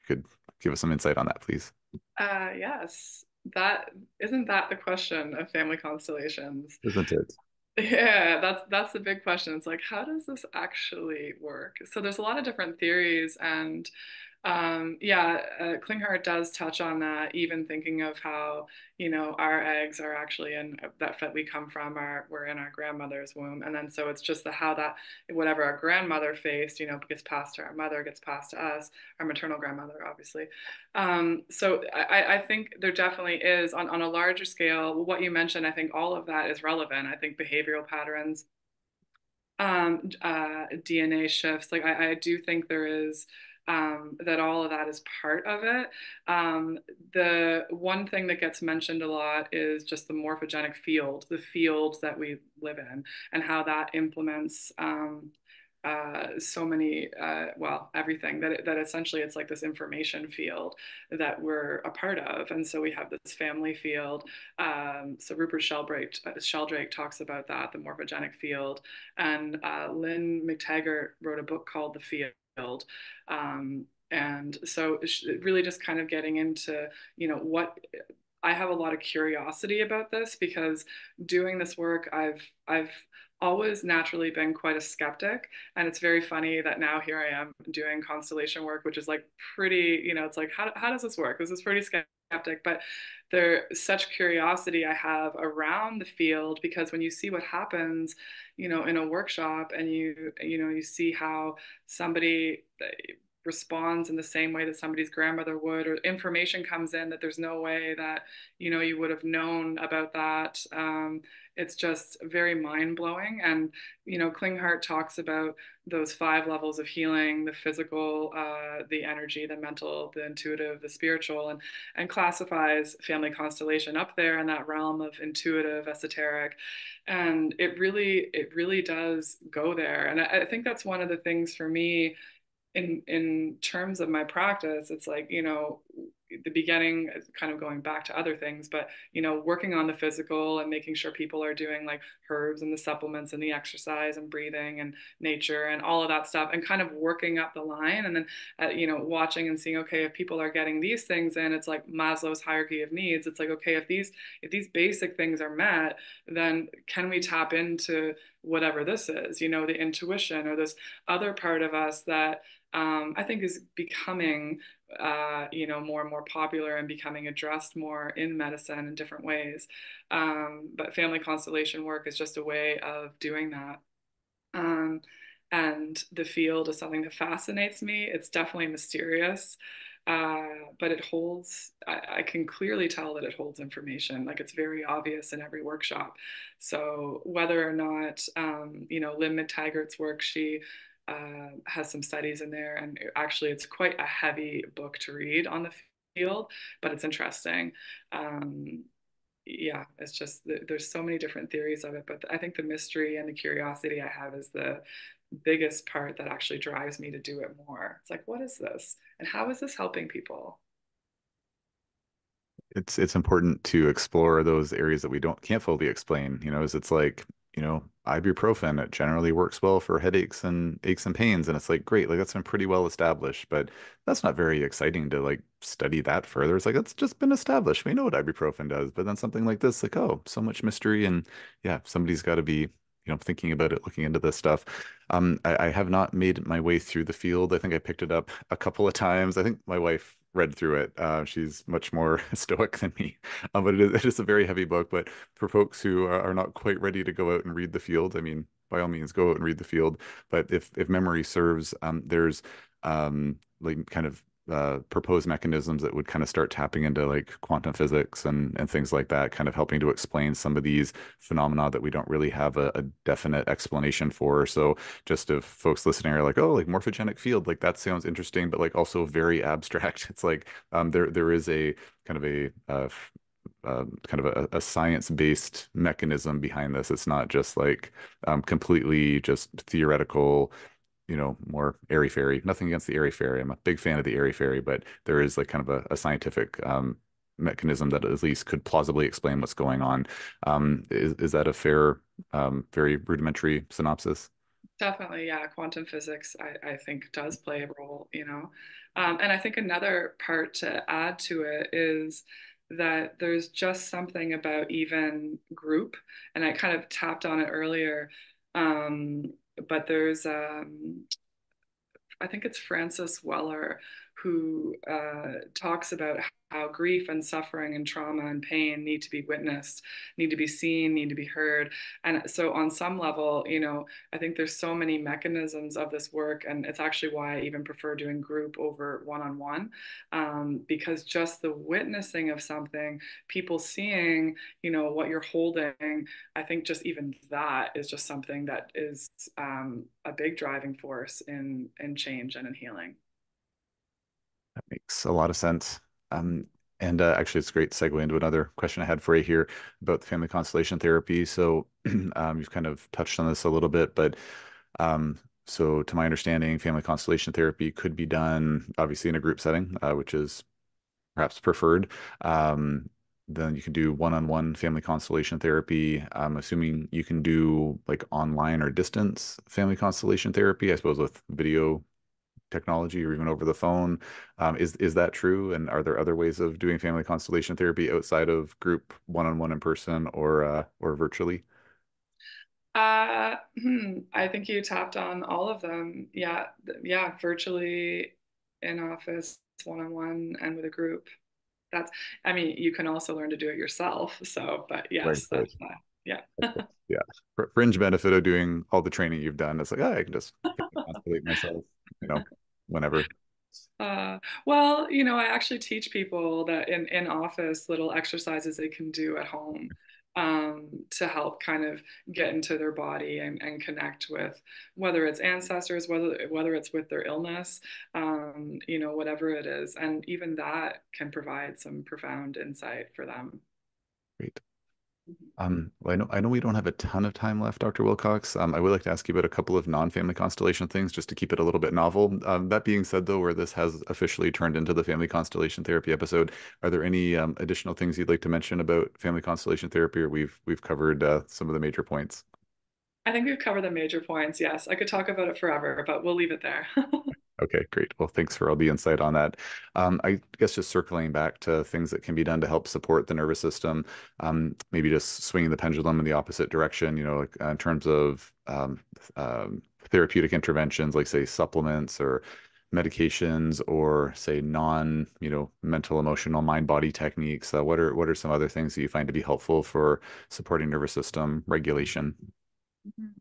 could give us some insight on that, please. Uh, yes, that isn't that the question of family constellations, isn't it? Yeah, that's that's the big question. It's like, how does this actually work? So there's a lot of different theories, and um, yeah, uh, Klinghardt does touch on that, even thinking of how, you know, our eggs are actually in that that we come from, our, we're in our grandmother's womb. And then so it's just the how that, whatever our grandmother faced, you know, gets passed to our mother, gets passed to us, our maternal grandmother, obviously. Um, so I, I think there definitely is on, on a larger scale, what you mentioned, I think all of that is relevant. I think behavioral patterns, um, uh, DNA shifts, like I, I do think there is, um, that all of that is part of it. Um, the one thing that gets mentioned a lot is just the morphogenic field, the fields that we live in, and how that implements. Um, uh, so many, uh, well, everything that, that essentially it's like this information field that we're a part of. And so we have this family field. Um, so Rupert Sheldrake, uh, Sheldrake talks about that, the morphogenic field. And uh, Lynne McTaggart wrote a book called The Field field. Um, and so really just kind of getting into, you know, what I have a lot of curiosity about this because doing this work, I've, I've, always naturally been quite a skeptic. And it's very funny that now here i am doing constellation work which is like pretty you know it's like how, how does this work? This is pretty skeptic but there's such curiosity i have around the field because when you see what happens you know in a workshop and you you know you see how somebody responds in the same way that somebody's grandmother would or information comes in that there's no way that you know you would have known about that um, it's just very mind blowing. And, you know, Klinghardt talks about those five levels of healing the physical, uh, the energy, the mental, the intuitive, the spiritual, and, and classifies family constellation up there in that realm of intuitive, esoteric. And it really, it really does go there. And I, I think that's one of the things for me in in terms of my practice it's like you know the beginning kind of going back to other things but you know working on the physical and making sure people are doing like herbs and the supplements and the exercise and breathing and nature and all of that stuff and kind of working up the line and then uh, you know watching and seeing okay if people are getting these things in it's like maslow's hierarchy of needs. It's like okay if these if these basic things are met then can we tap into whatever this is you know the intuition or this other part of us that um, I think is becoming, uh, you know, more and more popular and becoming addressed more in medicine in different ways. Um, but family constellation work is just a way of doing that. Um, and the field is something that fascinates me. It's definitely mysterious. Uh, but it holds, I, I, can clearly tell that it holds information. Like it's very obvious in every workshop. So whether or not, um, you know, Lynne McTaggart's work, she uh, has some studies in there, and actually, it's quite a heavy book to read on the field, but it's interesting. Um, yeah, it's just there's so many different theories of it, but I think the mystery and the curiosity I have is the biggest part that actually drives me to do it more. It's like, what is this, and how is this helping people? It's it's important to explore those areas that we don't can't fully explain. You know, as it's like you know, ibuprofen, it generally works well for headaches and aches and pains. And it's like, great, like that's been pretty well established, but that's not very exciting to like study that further. It's like, it's just been established. We know what ibuprofen does. But then something like this, like, oh, so much mystery. And yeah, somebody's got to be, you know, thinking about it, looking into this stuff. Um, I, I have not made my way through the field. I think I picked it up a couple of times. I think my wife read through it. Uh, she's much more stoic than me, uh, but it is, it is, a very heavy book. But for folks who are, are, not quite ready to go out and read the field, I mean, by all means, go out and read the field. But if if memory serves, um, there's um, like kind of uh, proposed mechanisms that would kind of start tapping into like quantum physics and and things like that, kind of helping to explain some of these phenomena that we don't really have a, a definite explanation for. So just if folks listening are like, oh, like morphogenic field, like that sounds interesting, but like also very abstract. It's like um, there there is a kind of a uh, uh, kind of a, a science-based mechanism behind this. It's not just like um, completely just theoretical you know, more airy fairy. Nothing against the airy fairy. I'm a big fan of the airy fairy, but there is like kind of a, a scientific um, mechanism that at least could plausibly explain what's going on. Um, is is that a fair, um, very rudimentary synopsis? Definitely, yeah. Quantum physics, I, I think, does play a role. You know, um, and I think another part to add to it is that there's just something about even group, and I kind of tapped on it earlier. Um, but there's um, I think it's Francis Weller who uh, talks about how grief and suffering and trauma and pain need to be witnessed, need to be seen, need to be heard. And so, on some level, you know, I think there's so many mechanisms of this work, and it's actually why I even prefer doing group over one on one, because just the witnessing of something, people seeing, you know, what you're holding, I think just even that is just something that is um, a big driving force in in change and in healing. That makes a lot of sense. Um, and uh, actually, it's a great segue into another question I had for you here about the family constellation therapy. So um, you've kind of touched on this a little bit, but um, so to my understanding, family constellation therapy could be done obviously in a group setting, uh, which is perhaps preferred. Um, then you can do one-on-one family constellation therapy. I'm assuming you can do like online or distance family constellation therapy, I suppose with video technology or even over the phone. Um, is is that true? And are there other ways of doing family constellation therapy outside of group one on one in person or uh, or virtually? Uh, hmm, I think you tapped on all of them. Yeah, yeah, virtually in office, one on one, and with a group. That's. I mean, you can also learn to do it yourself. So, but yes, right, that's, uh, yeah. yeah. Fringe benefit of doing all the training you've done. It's like, oh, I can just constellate myself, whenever? Uh, well, you know, I actually teach people that in, in office little exercises they can do at home um, to help kind of get into their body and, and connect with whether it's ancestors, whether whether it's with their illness, um, you know, whatever it is, and even that can provide some profound insight for them. Great. Um, I know I know we don't have a ton of time left, Dr. Wilcox. Um, I would like to ask you about a couple of non-family constellation things just to keep it a little bit novel. Um, that being said, though, where this has officially turned into the family constellation therapy episode, are there any um, additional things you'd like to mention about family constellation therapy, or we've we've covered uh, some of the major points? I think we've covered the major points. Yes, I could talk about it forever, but we'll leave it there. Okay, great. Well, thanks for all the insight on that. Um, I guess just circling back to things that can be done to help support the nervous system, um, maybe just swinging the pendulum in the opposite direction, you know, like, uh, in terms of um, um, therapeutic interventions, like say supplements or medications or say non, you know, mental, emotional, mind body techniques. Uh, what are what are some other things that you find to be helpful for supporting nervous system regulation? Mhm.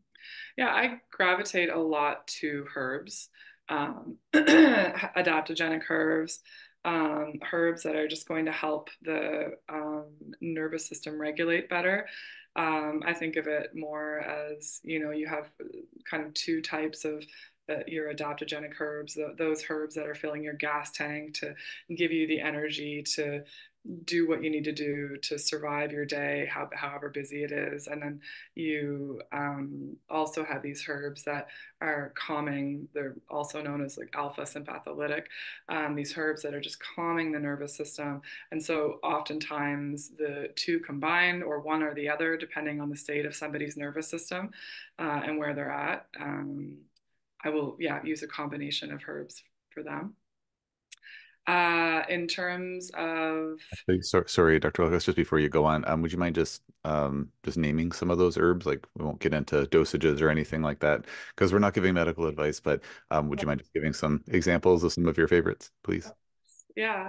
Yeah, I gravitate a lot to herbs, um, adaptogenic herbs, um, herbs that are just going to help the um, nervous system regulate better. Um, I think of it more as, you know, you have kind of two types of uh, your adaptogenic herbs, th those herbs that are filling your gas tank to give you the energy to do what you need to do to survive your day, how, however busy it is. And then you um, also have these herbs that are calming. They're also known as like alpha sympatholytic, um, these herbs that are just calming the nervous system. And so oftentimes the two combined or one or the other, depending on the state of somebody's nervous system uh, and where they're at. Um, I will, yeah, use a combination of herbs for them. Uh, in terms of Hey, So, sorry, Dr. Wilcox, just before you go on, um, would you mind just um, just naming some of those herbs? Like we won't get into dosages or anything like that because we're not giving medical advice, but um, would you mind just giving some examples of some of your favorites, please? yeah,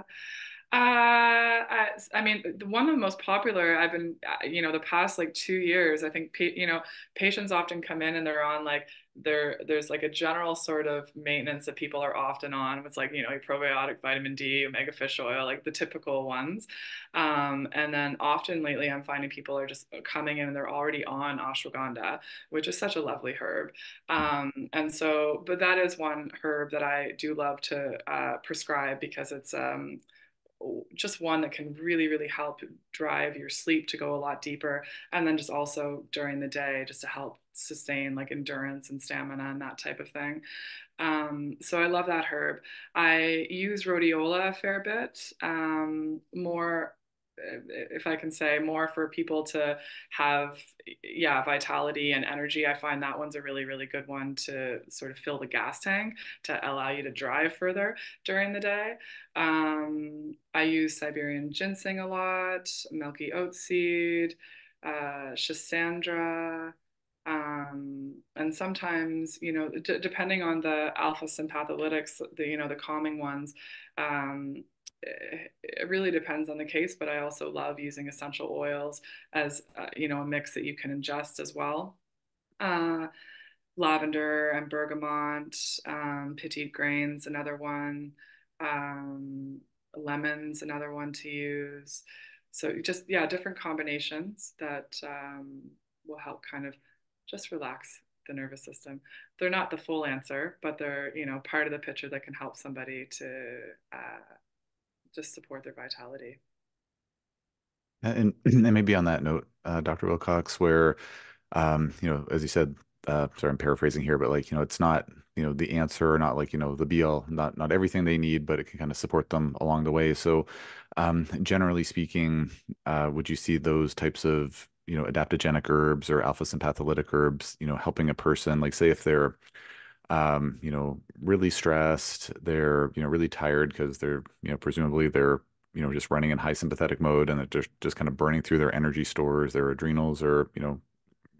Uh, I, I mean, the one of the most popular I've been, uh, you know, the past like two years, I think, you know, patients often come in and they're on like, there, there's like a general sort of maintenance that people are often on. It's like, you know, a probiotic, vitamin D, omega fish oil, like the typical ones. Um, and then often lately, I'm finding people are just coming in and they're already on ashwagandha, which is such a lovely herb. Um, and so, but that is one herb that I do love to uh, prescribe because it's, um, just one that can really really help drive your sleep to go a lot deeper. And then just also during the day just to help sustain like endurance and stamina and that type of thing. Um, so i love that herb. I use rhodiola a fair bit um, more if I can say more for people to have, yeah, vitality and energy. I find that one's a really, really good one to sort of fill the gas tank to allow you to drive further during the day. Um, I use Siberian ginseng a lot, milky oat seed, uh, Schisandra. Um, and sometimes, you know, d- depending on the alpha sympatholytics, the, you know, the calming ones, um, it really depends on the case, but I also love using essential oils as uh, you know a mix that you can ingest as well. Uh, lavender and bergamot, um, petitgrains, another one. Um, lemons, another one to use. So just yeah, different combinations that um, will help kind of just relax the nervous system. They're not the full answer, but they're you know part of the picture that can help somebody to uh, just support their vitality. And, and maybe on that note, uh, Dr. Wilcox, where um, you know, as you said, uh, sorry, I'm paraphrasing here, but like, you know, it's not, you know, the answer, or not like, you know, the be all, not not everything they need, but it can kind of support them along the way. So, um, generally speaking, uh, would you see those types of, you know, adaptogenic herbs or alpha sympatholytic herbs, you know, helping a person, like say if they're um, you know, really stressed, they're, you know, really tired because they're, you know, presumably they're you know just running in high sympathetic mode and they're just, just kind of burning through their energy stores their adrenals are you know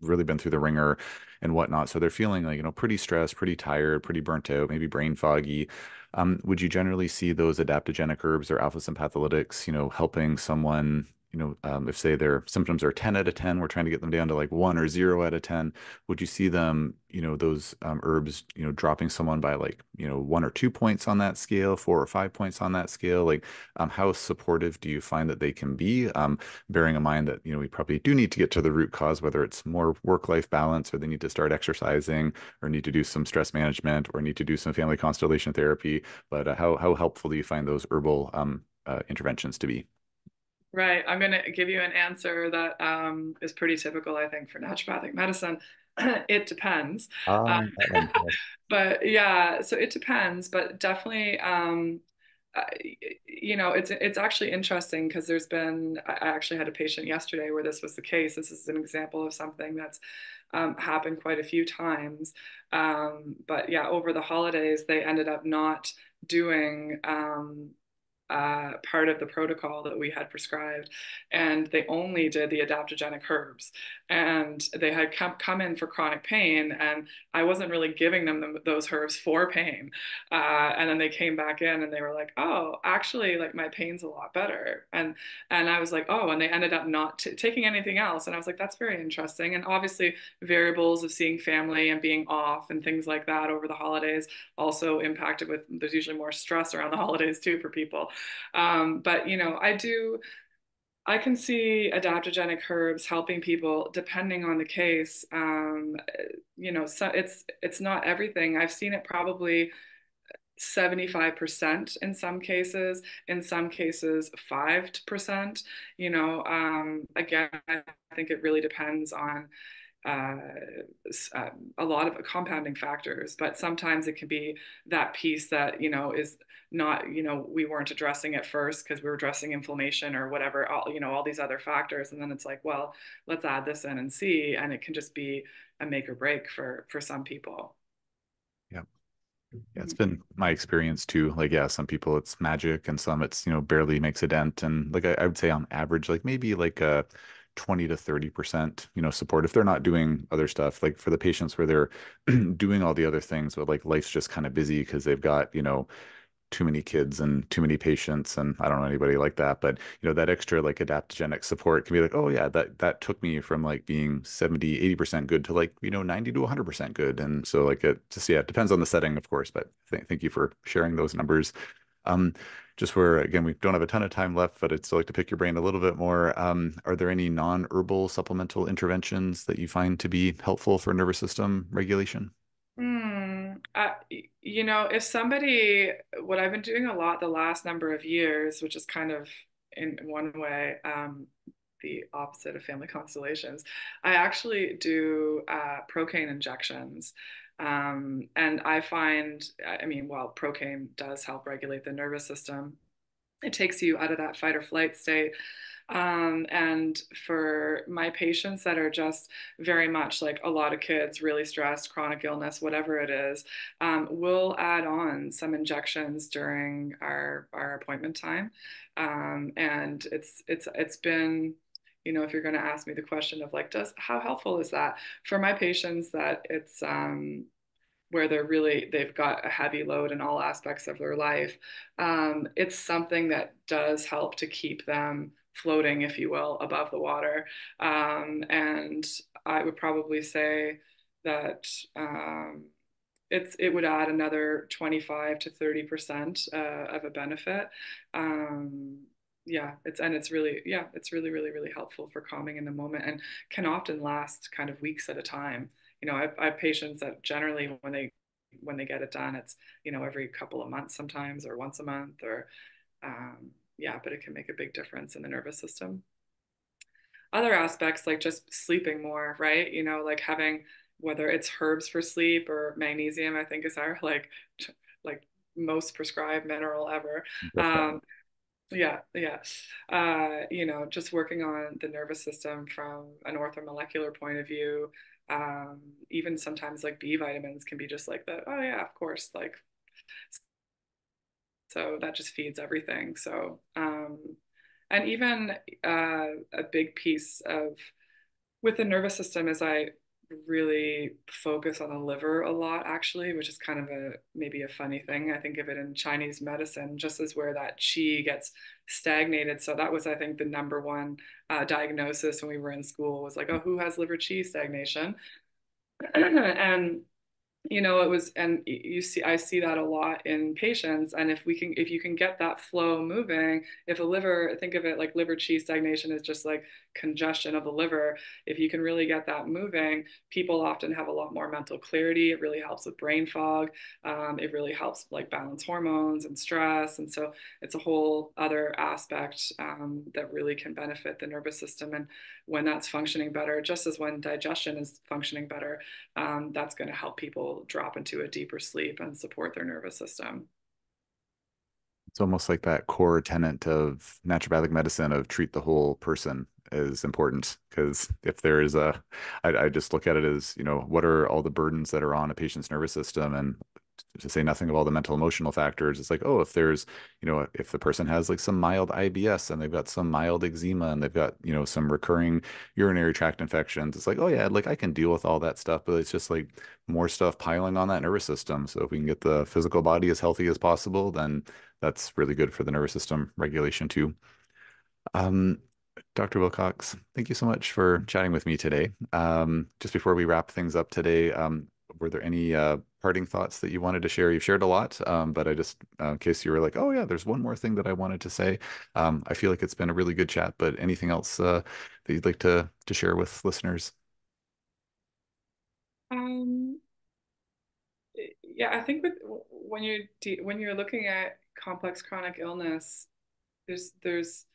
really been through the ringer and whatnot. So they're feeling like, you know, pretty stressed, pretty tired, pretty burnt out, maybe brain foggy. Um, would you generally see those adaptogenic herbs or alpha sympatholytics, you know, helping someone, you know, um, if say their symptoms are 10 out of 10, we're trying to get them down to like one or zero out of 10. Would you see them, you know, those um, herbs, you know, dropping someone by like, you know, one or two points on that scale, four or five points on that scale? Like, um, how supportive do you find that they can be? Um, bearing in mind that, you know, we probably do need to get to the root cause, whether it's more work-life balance or they need to start exercising or need to do some stress management or need to do some family constellation therapy. But uh, how, how helpful do you find those herbal um, uh, interventions to be? Right. I'm going to give you an answer that um, is pretty typical, I think, for naturopathic medicine. it depends. Uh, Um, but yeah, so it depends, but definitely, um, uh, you know, it's it's actually interesting because there's been I actually had a patient yesterday where this was the case. This is an example of something that's um, happened quite a few times. Um, but yeah, over the holidays, they ended up not doing um, uh, part of the protocol that we had prescribed. And they only did the adaptogenic herbs. And they had come, come in for chronic pain, and I wasn't really giving them, them those herbs for pain. Uh, and then they came back in and they were like, oh, actually, like my pain's a lot better. And and I was like, oh, and they ended up not t- taking anything else. And I was like, that's very interesting. And obviously, variables of seeing family and being off and things like that over the holidays also impacted with there's usually more stress around the holidays too for people um, but you know, I do. I can see adaptogenic herbs helping people depending on the case. Um, you know, so it's it's not everything. I've seen it probably 75% in some cases, in some cases 5%. You know, um, again, I think it really depends on uh, um, a lot of compounding factors, but sometimes it can be that piece that, you know, is not, you know, we weren't addressing it first because we were addressing inflammation or whatever, all, you know, all these other factors. And then it's like, well, let's add this in and see. And it can just be a make or break for, for some people. Yeah. Yeah, it's been my experience too. Like, yeah, some people it's magic and some it's, you know, barely makes a dent. And like I, I would say on average, like maybe like a 20 to 30%, you know, support if they're not doing other stuff. Like for the patients where they're doing all the other things, but like life's just kind of busy because they've got, you know, too many kids and too many patients and I don't know anybody like that but you know that extra like adaptogenic support can be like oh yeah that that took me from like being 70 80% good to like you know 90 to 100% good and so like it just yeah it depends on the setting of course but th- thank you for sharing those numbers um just where again we don't have a ton of time left but i'd still like to pick your brain a little bit more um, are there any non-herbal supplemental interventions that you find to be helpful for nervous system regulation Hmm. Uh, you know, if somebody, what I've been doing a lot the last number of years, which is kind of in one way um, the opposite of family constellations, I actually do uh, procaine injections. Um, and I find, I mean, while procaine does help regulate the nervous system, it takes you out of that fight or flight state. Um, and for my patients that are just very much like a lot of kids, really stressed, chronic illness, whatever it is, um, we'll add on some injections during our our appointment time. Um, and it's it's it's been you know if you're going to ask me the question of like does how helpful is that for my patients that it's um where they're really they've got a heavy load in all aspects of their life um, it's something that does help to keep them floating if you will above the water. Um, and i would probably say that um, it's it would add another 25 to 30 percent uh, of a benefit. Um, yeah it's and it's really yeah it's really really really helpful for calming in the moment and can often last kind of weeks at a time you know, I, I have patients that generally when they when they get it done, it's you know every couple of months sometimes or once a month or um, yeah, but it can make a big difference in the nervous system. Other aspects like just sleeping more, right? You know, like having whether it's herbs for sleep or magnesium, I think is our like like most prescribed mineral ever. Um, yeah, yeah. Uh, you know, just working on the nervous system from an orthomolecular point of view, um, even sometimes like B vitamins can be just like the, oh yeah, of course, like, so that just feeds everything. So, um, and even uh, a big piece of with the nervous system is I really focus on the liver a lot actually which is kind of a maybe a funny thing. I think of it in chinese medicine just as where that qi gets stagnated. So that was i think the number one uh, diagnosis when we were in school was like oh who has liver qi stagnation? And you know it was and you see i see that a lot in patients and if we can if you can get that flow moving if a liver think of it like liver qi stagnation is just like congestion of the liver if you can really get that moving people often have a lot more mental clarity it really helps with brain fog um, it really helps like balance hormones and stress and so it's a whole other aspect um, that really can benefit the nervous system and when that's functioning better just as when digestion is functioning better um, that's going to help people drop into a deeper sleep and support their nervous system. It's almost like that core tenet of naturopathic medicine of treat the whole person is important because if there is a, I, I just look at it as, you know, what are all the burdens that are on a patient's nervous system and to say nothing of all the mental emotional factors it's like oh if there's you know if the person has like some mild ibs and they've got some mild eczema and they've got you know some recurring urinary tract infections it's like oh yeah like i can deal with all that stuff but it's just like more stuff piling on that nervous system so if we can get the physical body as healthy as possible then that's really good for the nervous system regulation too um Dr. Wilcox, thank you so much for chatting with me today. Um, just before we wrap things up today, um, were there any uh, parting thoughts that you wanted to share? You've shared a lot, um, but I just, uh, in case you were like, oh yeah, there's one more thing that I wanted to say. Um, I feel like it's been a really good chat, but anything else uh, that you'd like to to share with listeners? Um, yeah, I think with when you're when you're looking at complex chronic illness, there's there's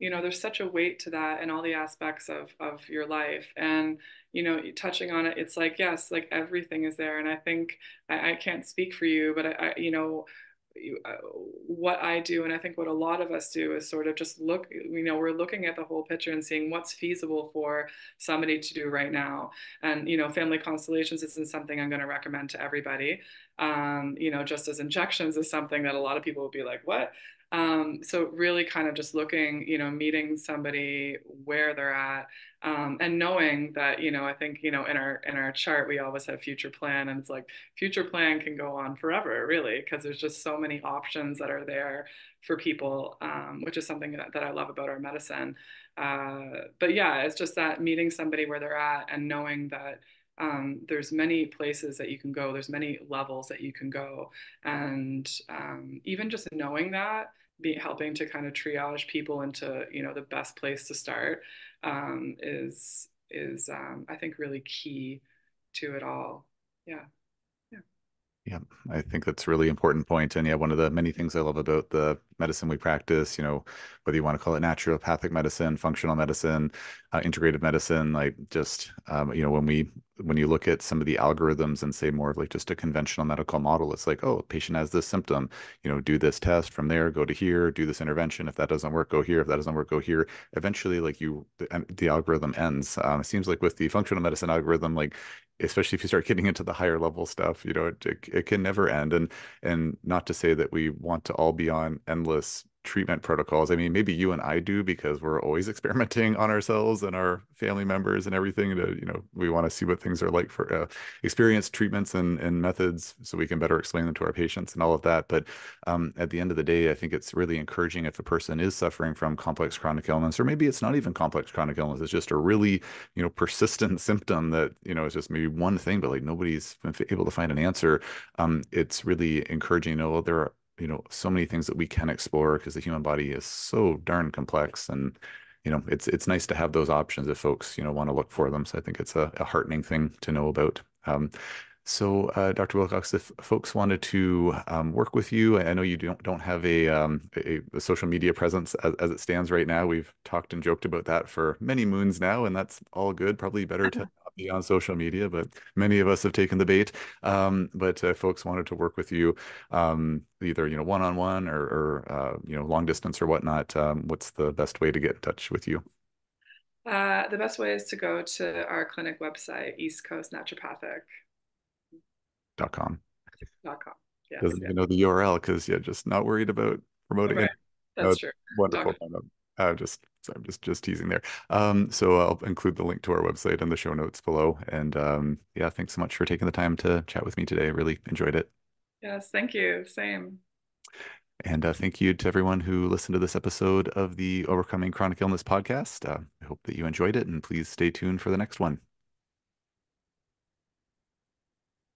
you know there's such a weight to that in all the aspects of of your life and you know touching on it it's like yes like everything is there and i think i, I can't speak for you but I, I you know uh, what I do, and I think what a lot of us do, is sort of just look, you know, we're looking at the whole picture and seeing what's feasible for somebody to do right now. And, you know, family constellations isn't something I'm going to recommend to everybody. Um, you know, just as injections is something that a lot of people would be like, what? Um, so really kind of just looking, you know, meeting somebody where they're at um, and knowing that, you know, I think, you know, in our, in our chart, we always have future plan and it's like future plan can go on forever really, because there's just so many options that are there for people, um, which is something that, that I love about our medicine. Uh, but yeah, it's just that meeting somebody where they're at and knowing that, um, there's many places that you can go there's many levels that you can go and um, even just knowing that be helping to kind of triage people into you know the best place to start um, is is um, I think really key to it all. Yeah. Yeah, I think that's a really important point. And yeah, one of the many things I love about the medicine we practice, you know, whether you want to call it naturopathic medicine, functional medicine, uh, integrative medicine, like just, um, you know, when we, when you look at some of the algorithms and say more of like just a conventional medical model, it's like, oh, patient has this symptom, you know, do this test from there, go to here, do this intervention. If that doesn't work, go here. If that doesn't work, go here. Eventually, like you, the, the algorithm ends. Um, it seems like with the functional medicine algorithm, like especially if you start getting into the higher level stuff you know it, it, it, can never end. And and not to say that we want to all be on endless treatment protocols. I mean, maybe you and I do because we're always experimenting on ourselves and our family members and everything. To you know, we want to see what things are like for uh, experienced treatments and and methods, so we can better explain them to our patients and all of that. But um, at the end of the day, I think it's really encouraging if a person is suffering from complex chronic illness, or maybe it's not even complex chronic illness. It's just a really you know persistent symptom that you know is just maybe one thing, but like nobody's been able to find an answer. Um, it's really encouraging to know there are you know so many things that we can explore because the human body is so darn complex and you know it's it's nice to have those options if folks you know want to look for them so i think it's a, a heartening thing to know about um, so, uh, Dr. Wilcox, if folks wanted to um, work with you, I know you don't don't have a, um, a, a, social media presence as, as, it stands right now. We've talked and joked about that for many moons now, and that's all good. Probably better to on social media, but many of us have taken the bait. Um, but uh, folks wanted to work with you, um, either you know one on one or, or uh, you know long distance or whatnot. Um, what's the best way to get in touch with you? Uh, the best way is to go to our clinic website, East Coast Naturopathic. Dot com. Dot com. Yes, Doesn't even know the URL because yeah, just not worried about promoting it. That's true. Wonderful. Uh, just I'm just just teasing there. Um, so I'll include the link to our website in the show notes below. And um, yeah, thanks so much for taking the time to chat with me today. I really enjoyed it. Yes, thank you. Same. And uh, thank you to everyone who listened to this episode of the Overcoming Chronic Illness podcast. Uh, I hope that you enjoyed it, and please stay tuned for the next one.